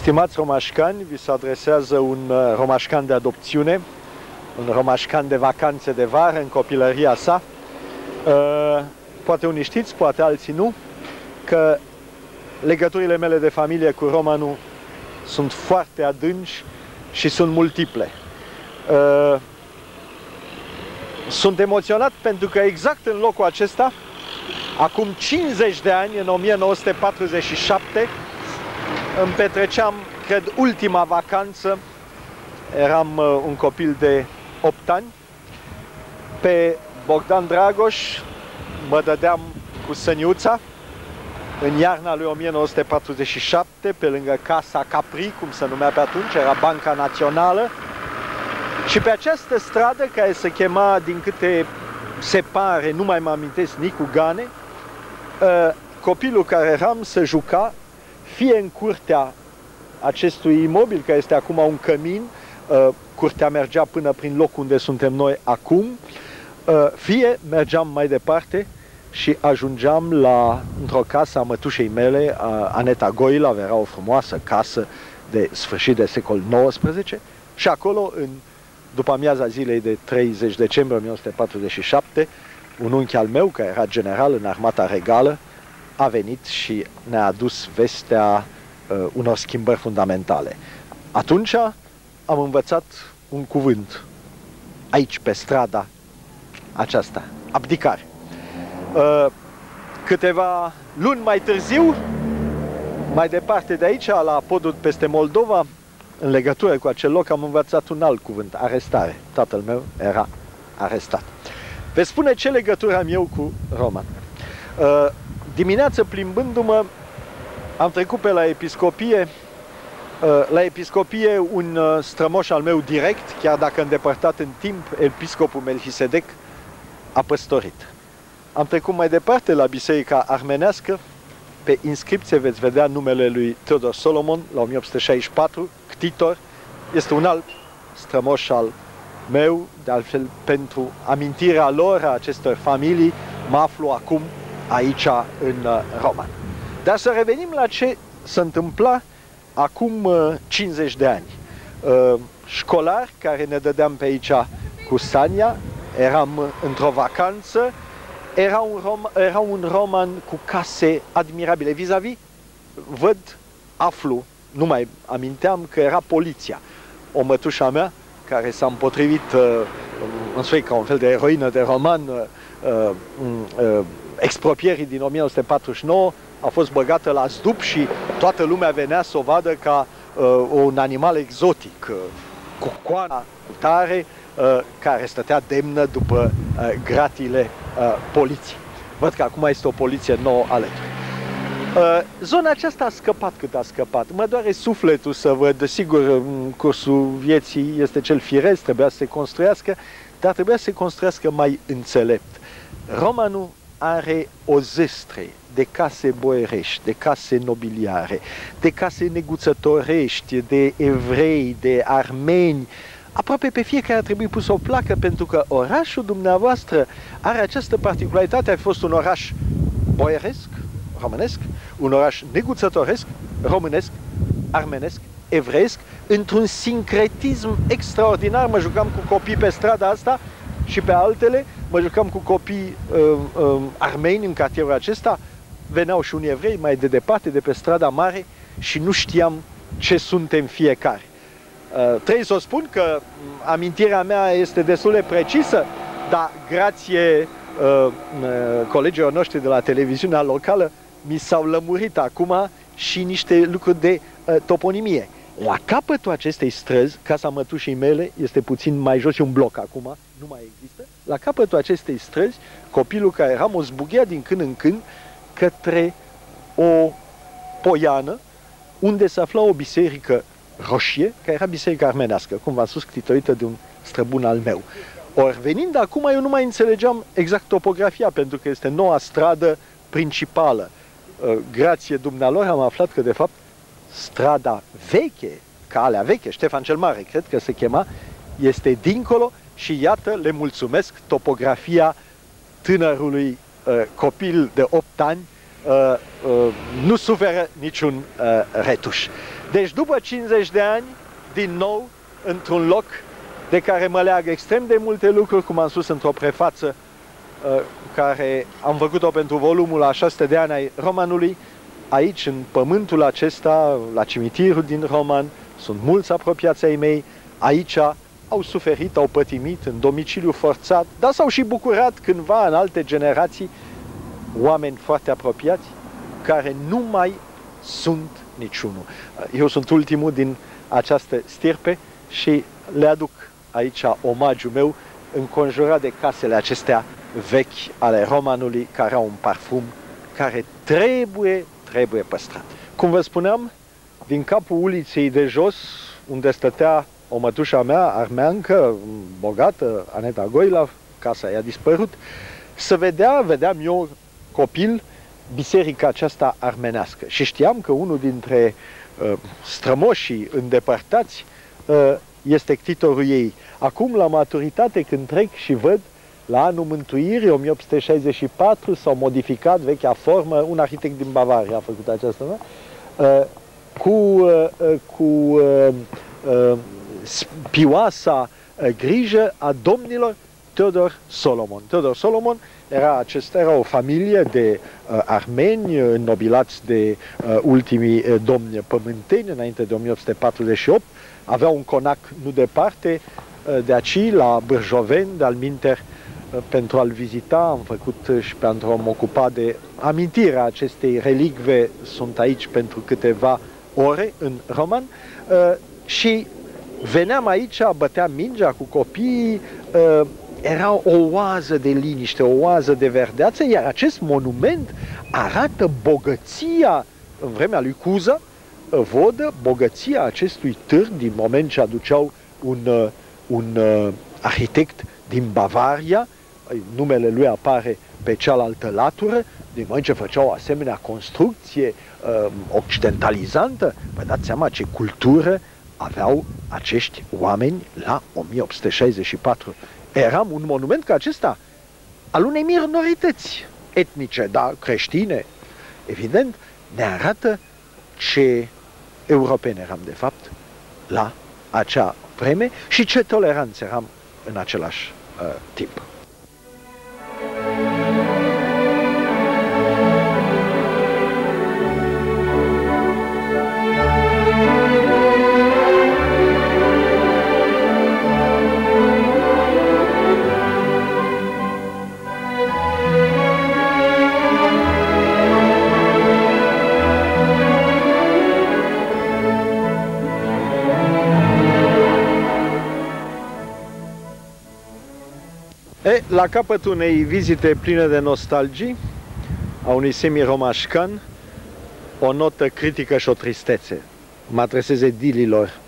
Stimați romașcani, vi se adresează un uh, romașcan de adopțiune, un romașcan de vacanțe de vară în copilăria sa. Uh, poate unii știți, poate alții nu, că legăturile mele de familie cu Romanu sunt foarte adânci și sunt multiple. Uh, sunt emoționat pentru că exact în locul acesta, acum 50 de ani, în 1947, îmi petreceam, cred, ultima vacanță. Eram uh, un copil de 8 ani. Pe Bogdan Dragoș mă dădeam cu săniuța în iarna lui 1947, pe lângă Casa Capri, cum se numea pe atunci, era Banca Națională. Și pe această stradă, care se chema, din câte se pare, nu mai mă amintesc, Nicu Gane, uh, copilul care eram să juca fie în curtea acestui imobil, care este acum un cămin, uh, curtea mergea până prin locul unde suntem noi acum, uh, fie mergeam mai departe și ajungeam la, într-o casă a mătușei mele, Aneta Goila, era o frumoasă casă de sfârșit de secol XIX și acolo, în, după amiaza zilei de 30 decembrie 1947, un unchi al meu, care era general în armata regală, a venit și ne-a adus vestea uh, unor schimbări fundamentale. Atunci am învățat un cuvânt aici, pe strada aceasta, abdicare. Uh, câteva luni mai târziu, mai departe de aici, la podul peste Moldova, în legătură cu acel loc, am învățat un alt cuvânt, arestare. Tatăl meu era arestat. Veți spune ce legătură am eu cu Roman. Uh, dimineață, plimbându-mă, am trecut pe la episcopie, uh, la episcopie un uh, strămoș al meu direct, chiar dacă îndepărtat în timp, episcopul Melchisedec, a păstorit. Am trecut mai departe la biserica armenească, pe inscripție veți vedea numele lui Teodor Solomon, la 1864, ctitor, este un alt strămoș al meu, de altfel pentru amintirea lor, a acestor familii, mă aflu acum aici în uh, Roma. Dar să revenim la ce se întâmpla acum 50 uh, de ani. Uh, școlari care ne dădeam pe aici cu Sania, eram într-o vacanță, era un, rom, era un roman cu case admirabile. Vis-a-vis, văd, aflu, nu mai aminteam că era poliția. O mătușa mea, care s-a împotrivit uh, în sfârșit ca un fel de eroină de roman uh, uh, expropierii din 1949 a fost băgată la zdup și toată lumea venea să o vadă ca uh, un animal exotic, uh, cu coana tare, uh, care stătea demnă după uh, gratile uh, poliției. Văd că acum este o poliție nouă alături. Uh, zona aceasta a scăpat cât a scăpat. Mă doare sufletul să văd, sigur, în cursul vieții este cel firesc, trebuia să se construiască, dar trebuia să se construiască mai înțelept. Romanul are o zestre de case boierești, de case nobiliare, de case neguțătorești, de evrei, de armeni. Aproape pe fiecare a trebuit pus o placă pentru că orașul dumneavoastră are această particularitate. A fost un oraș boieresc, românesc, un oraș neguțătoresc, românesc, armenesc, evreiesc, într-un sincretism extraordinar. Mă jucam cu copii pe strada asta și pe altele, mă jucam cu copii uh, uh, armeni în cartierul acesta, veneau și unii evrei mai de departe, de pe strada mare și nu știam ce suntem fiecare. Uh, trebuie să o spun că amintirea mea este destul de precisă, dar grație uh, uh, colegilor noștri de la televiziunea locală mi s-au lămurit acum și niște lucruri de uh, toponimie. La capătul acestei străzi, casa mătușii mele este puțin mai jos, e un bloc acum, nu mai există. La capătul acestei străzi, copilul care era o zbughea din când în când către o poiană unde se afla o biserică roșie, care era biserica armenească, cum v-am spus, ctitorită de un străbun al meu. Ori venind acum, eu nu mai înțelegeam exact topografia, pentru că este noua stradă principală. Uh, grație dumnealor am aflat că, de fapt, strada veche, calea veche, Ștefan cel Mare, cred că se chema, este dincolo și iată, le mulțumesc, topografia tânărului uh, copil de 8 ani uh, uh, nu suferă niciun uh, retuș. Deci după 50 de ani, din nou, într-un loc de care mă leagă extrem de multe lucruri, cum am spus într-o prefață uh, care am făcut-o pentru volumul la 600 de ani ai romanului, aici, în pământul acesta, la cimitirul din Roman, sunt mulți apropiați ai mei, aici au suferit, au pătimit în domiciliu forțat, dar s-au și bucurat cândva în alte generații oameni foarte apropiați care nu mai sunt niciunul. Eu sunt ultimul din această stirpe și le aduc aici omagiul meu înconjurat de casele acestea vechi ale romanului care au un parfum care trebuie, trebuie păstrat. Cum vă spuneam, din capul uliței de jos, unde stătea o mătușa mea, armeancă, bogată, Aneta Goila, casa i-a dispărut, să vedea, vedeam eu, copil, biserica aceasta armenească. Și știam că unul dintre uh, strămoșii îndepărtați uh, este ctitorul ei. Acum, la maturitate, când trec și văd, la anul mântuirii, 1864, s-au modificat vechea formă, un arhitect din Bavaria a făcut această, uh, cu, uh, uh, cu uh, uh, spioasa uh, grijă a domnilor Teodor Solomon. Teodor Solomon era, acesta era o familie de uh, armeni înnobilați de uh, ultimii uh, domni pământeni înainte de 1848. Avea un conac nu departe uh, de aici, la Bârjoveni, de-al minter, uh, pentru a-l vizita, am făcut uh, și pentru a mă ocupa de amintirea acestei relicve, sunt aici pentru câteva ore în roman uh, și veneam aici, băteam mingea cu copiii, uh, era o oază de liniște, o oază de verdeață, iar acest monument arată bogăția, în vremea lui Cuza, vodă bogăția acestui târg din moment ce aduceau un, uh, un uh, arhitect din Bavaria, numele lui apare pe cealaltă latură, din moment ce făceau o asemenea construcție uh, occidentalizantă, vă dați seama ce cultură aveau acești oameni la 1864 eram un monument ca acesta al unei minorități etnice, da, creștine, evident, ne arată ce europeni eram de fapt la acea vreme și ce toleranță eram în același uh, timp. La capătul unei vizite pline de nostalgii, a unui semi-romașcan, o notă critică și o tristețe. Mă adresez edililor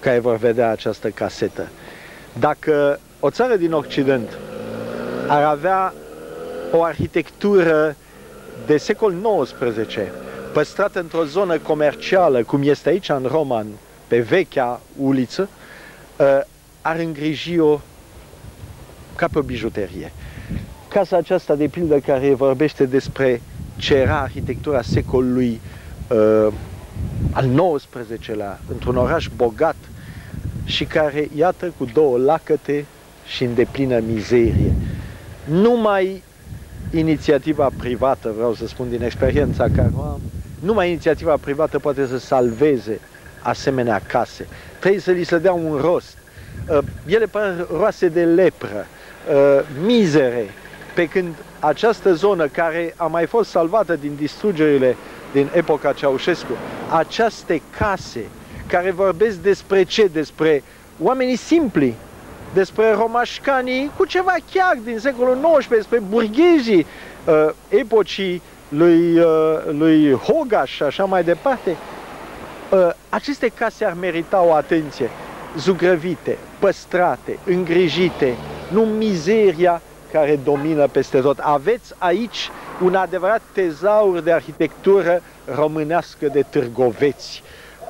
care vor vedea această casetă. Dacă o țară din Occident ar avea o arhitectură de secol XIX, păstrată într-o zonă comercială, cum este aici în Roman, pe vechea uliță, ar îngriji-o ca pe o bijuterie. Casa aceasta, de pildă, care vorbește despre ce era arhitectura secolului uh, al XIX-lea, într-un oraș bogat și care, iată, cu două lacăte și în deplină mizerie. Numai inițiativa privată, vreau să spun din experiența care o am, numai inițiativa privată poate să salveze asemenea case. Trebuie să li se dea un rost. Uh, ele par roase de lepră. Uh, mizere, pe când această zonă care a mai fost salvată din distrugerile din epoca Ceaușescu, aceste case care vorbesc despre ce? Despre oamenii simpli, despre romașcanii cu ceva chiar din secolul XIX, despre burghezii uh, epocii lui, uh, lui Hogaș și așa mai departe, uh, aceste case ar merita o atenție zugrăvite, păstrate, îngrijite, nu mizeria care domină peste tot. Aveți aici un adevărat tezaur de arhitectură românească de târgoveți,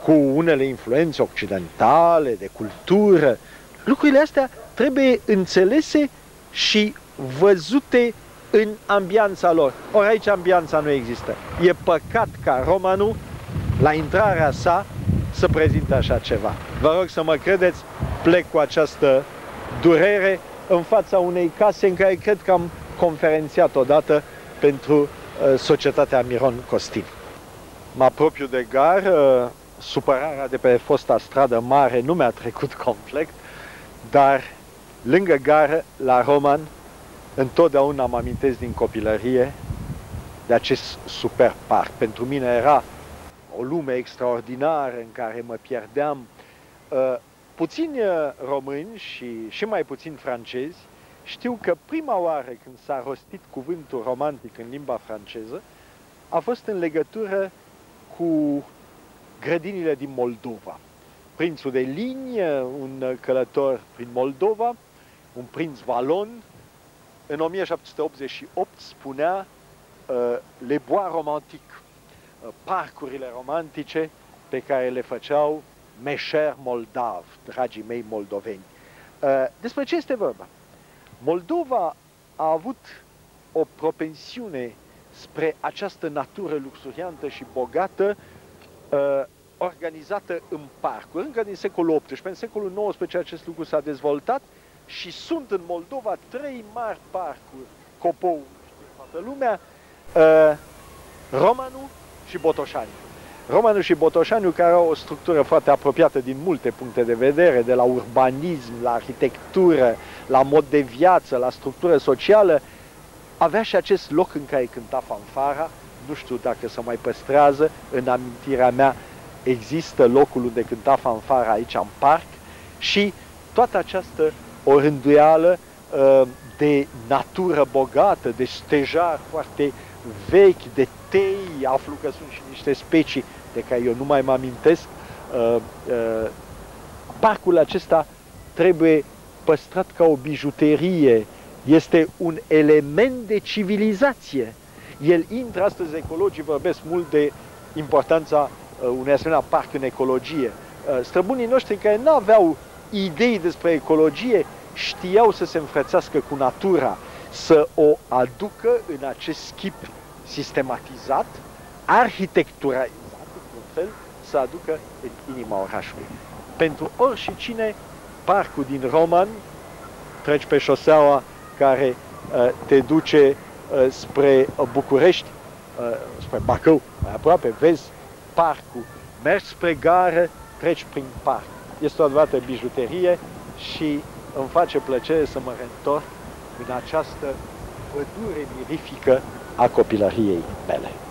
cu unele influențe occidentale, de cultură. Lucrurile astea trebuie înțelese și văzute în ambianța lor. Ori aici ambianța nu există. E păcat ca romanul, la intrarea sa, să prezinte așa ceva. Vă rog să mă credeți, plec cu această durere în fața unei case în care cred că am conferențiat odată pentru uh, societatea Miron Costin. Mă apropiu de gar, uh, supărarea de pe fosta stradă mare nu mi-a trecut complet, dar lângă gară, la Roman, întotdeauna mă amintesc din copilărie de acest super parc. Pentru mine era o lume extraordinară în care mă pierdeam. Uh, puțini uh, români și, și mai puțini francezi știu că prima oară când s-a rostit cuvântul romantic în limba franceză a fost în legătură cu grădinile din Moldova. Prințul de Ligne, un călător prin Moldova, un prinț valon, în 1788 spunea uh, Le Bois Romantique, uh, parcurile romantice pe care le făceau meșer moldav, dragii mei moldoveni. Uh, despre ce este vorba? Moldova a avut o propensiune spre această natură luxuriantă și bogată uh, organizată în parcuri. Încă din secolul XVIII, în secolul XIX acest lucru s-a dezvoltat și sunt în Moldova trei mari parcuri, Copou, știe toată lumea, uh, Romanu și Botoșani. Romanu și Botoșaniu, care au o structură foarte apropiată din multe puncte de vedere, de la urbanism, la arhitectură, la mod de viață, la structură socială, avea și acest loc în care cânta fanfara, nu știu dacă se mai păstrează, în amintirea mea există locul unde cânta fanfara aici în parc. Și toată această o rânduială uh, de natură bogată, de stejar foarte vechi, de tei, aflu că sunt și niște specii de care eu nu mai mă amintesc. Uh, uh, parcul acesta trebuie păstrat ca o bijuterie, este un element de civilizație. El intră, astăzi ecologii vorbesc mult de importanța unui asemenea parc în ecologie. Străbunii noștri care nu aveau idei despre ecologie, știau să se înfrățească cu natura, să o aducă în acest schip sistematizat, arhitecturalizat, într-un fel, să aducă în inima orașului. Pentru și cine, parcul din Roman, treci pe șoseaua care uh, te duce uh, spre București, uh, spre Bacău, mai aproape, vezi parcul, mergi spre gară, treci prin parc. Este o adevărată bijuterie și îmi face plăcere să mă reîntorc în această pădure mirifică a copilăriei mele.